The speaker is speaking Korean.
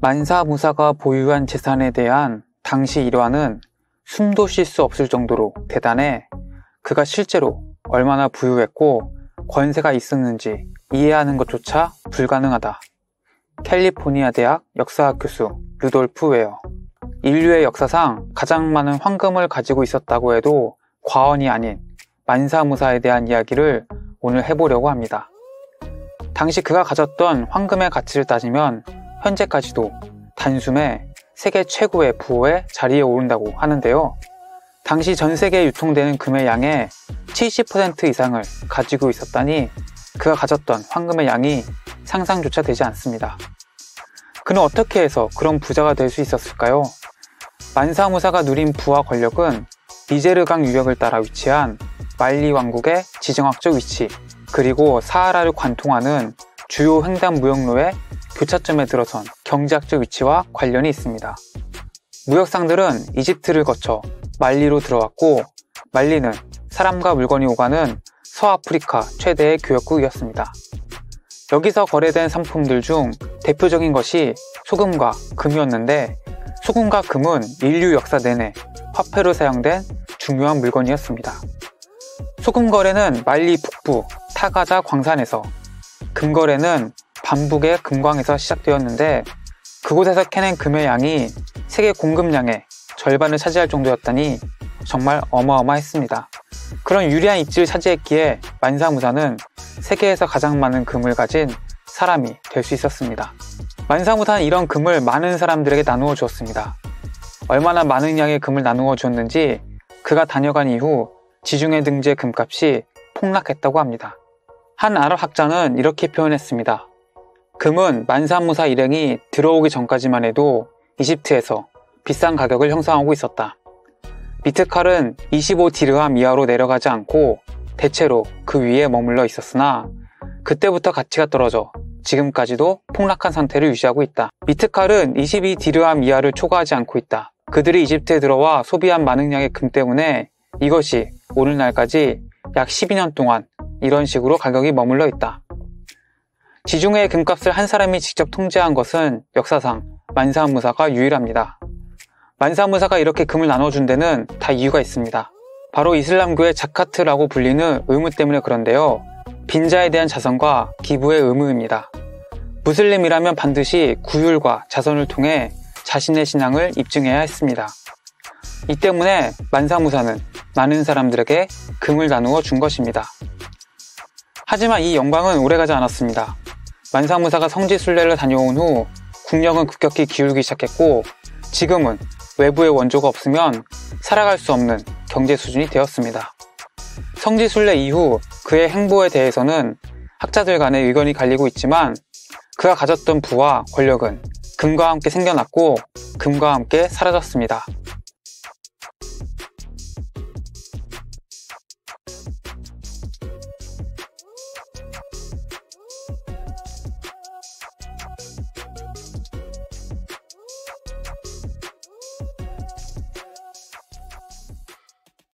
만사무사가 보유한 재산에 대한 당시 일화는 숨도 쉴 수 없을 정도로 대단해 그가 실제로 얼마나 부유했고 권세가 있었는지 이해하는 것조차 불가능하다. 캘리포니아 대학 역사학 교수 루돌프 웨어. 인류의 역사상 가장 많은 황금을 가지고 있었다고 해도 과언이 아닌 만사무사에 대한 이야기를 오늘 해보려고 합니다. 당시 그가 가졌던 황금의 가치를 따지면 현재까지도 단숨에 세계 최고의 부호의 자리에 오른다고 하는데요. 당시 전 세계에 유통되는 금의 양의 70% 이상을 가지고 있었다니 그가 가졌던 황금의 양이 상상조차 되지 않습니다. 그는 어떻게 해서 그런 부자가 될 수 있었을까요? 만사무사가 누린 부와 권력은 니제르강 유역을 따라 위치한 말리 왕국의 지정학적 위치, 그리고 사하라를 관통하는 주요 횡단 무역로의 교차점에 들어선 경제학적 위치와 관련이 있습니다. 무역상들은 이집트를 거쳐 말리로 들어왔고 말리는 사람과 물건이 오가는 서아프리카 최대의 교역국이었습니다. 여기서 거래된 상품들 중 대표적인 것이 소금과 금이었는데 소금과 금은 인류 역사 내내 화폐로 사용된 중요한 물건이었습니다. 소금 거래는 말리 북부 타가자 광산에서 금거래는 반북의 금광에서 시작되었는데 그곳에서 캐낸 금의 양이 세계 공급량의 절반을 차지할 정도였다니 정말 어마어마했습니다. 그런 유리한 입지를 차지했기에 만사무사는 세계에서 가장 많은 금을 가진 사람이 될 수 있었습니다. 만사무사는 이런 금을 많은 사람들에게 나누어 주었습니다. 얼마나 많은 양의 금을 나누어 주었는지 그가 다녀간 이후 지중해 등지의 금값이 폭락했다고 합니다. 한 아랍 학자는 이렇게 표현했습니다. 금은 만사무사 일행이 들어오기 전까지만 해도 이집트에서 비싼 가격을 형성하고 있었다. 미트칼은 25디르함 이하로 내려가지 않고 대체로 그 위에 머물러 있었으나 그때부터 가치가 떨어져 지금까지도 폭락한 상태를 유지하고 있다. 미트칼은 22디르함 이하를 초과하지 않고 있다. 그들이 이집트에 들어와 소비한 많은 양의 금 때문에 이것이 오늘날까지 약 12년 동안 이런 식으로 가격이 머물러 있다. 지중해의 금값을 한 사람이 직접 통제한 것은 역사상 만사무사가 유일합니다. 만사무사가 이렇게 금을 나눠준 데는 다 이유가 있습니다. 바로 이슬람교의 자카트라고 불리는 의무 때문에 그런데요. 빈자에 대한 자선과 기부의 의무입니다. 무슬림이라면 반드시 구율과 자선을 통해 자신의 신앙을 입증해야 했습니다. 이 때문에 만사무사는 많은 사람들에게 금을 나누어 준 것입니다. 하지만 이 영광은 오래가지 않았습니다. 만사무사가 성지순례를 다녀온 후 국력은 급격히 기울기 시작했고 지금은 외부의 원조가 없으면 살아갈 수 없는 경제 수준이 되었습니다. 성지순례 이후 그의 행보에 대해서는 학자들 간의 의견이 갈리고 있지만 그가 가졌던 부와 권력은 금과 함께 생겨났고 금과 함께 사라졌습니다.